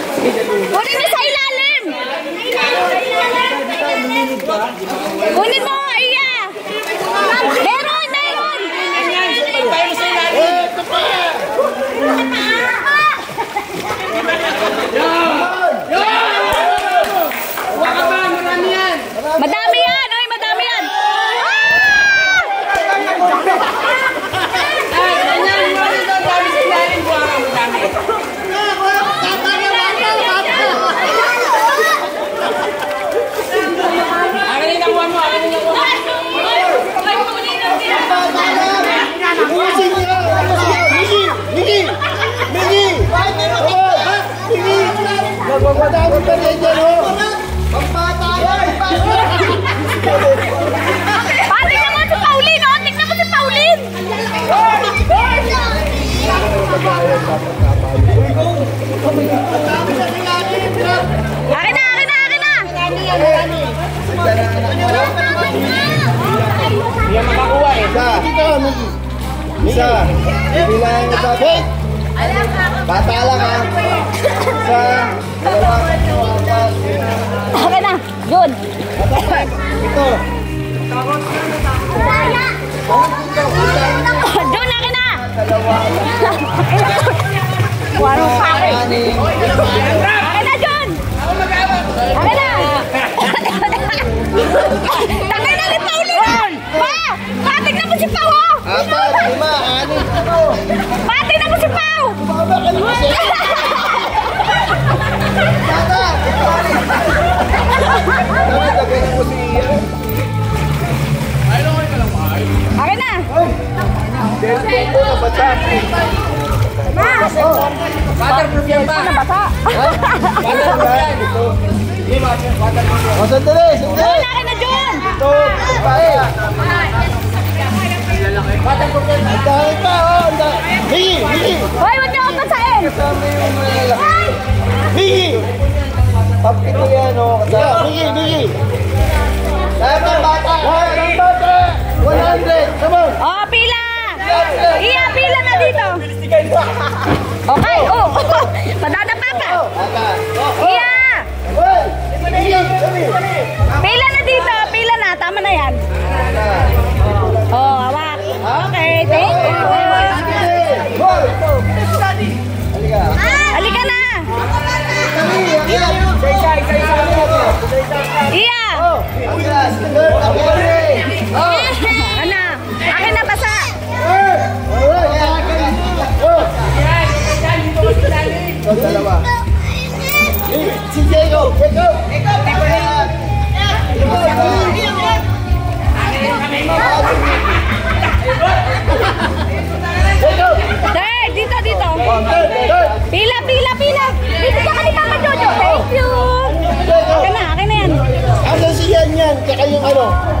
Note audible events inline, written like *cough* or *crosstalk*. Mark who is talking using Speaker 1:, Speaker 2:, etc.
Speaker 1: Kunin mo sa ilalim! Kunin mo! Ay!
Speaker 2: Isa. Bibilang mo sa Bata lang, ha. Isa. Dalawa. apat.
Speaker 1: Akin na! Yun!
Speaker 2: Ito.
Speaker 1: Doon, akin na!
Speaker 2: Dalawa. Apat, lima, anim. Ito.
Speaker 1: Pa, tingnan mo si Pau!
Speaker 2: Baba ka na kasi. Bata. Dapat lagyan mo si Ian.
Speaker 1: Akin na!
Speaker 2: Delphi mo na bata.
Speaker 3: Waterproof yan ba?
Speaker 1: Ano bata?
Speaker 2: Waterproof yan. Ito. O, sandali,
Speaker 1: John,
Speaker 2: sandali.
Speaker 1: akin na, John!
Speaker 2: Higi. Papito yan, oh. Kasama. Higi, higi. Lahat ng bata. Lahat ng bata. 100. Come on.
Speaker 1: Oh, pila! Iya, pila na dito! Okay, oh! *laughs* Madadapa pa!
Speaker 2: Bata.
Speaker 1: Iya! Pila Iya!
Speaker 2: Atlas. Atlas.
Speaker 1: Ano? Akin na basa!
Speaker 2: Ikaw
Speaker 1: 오.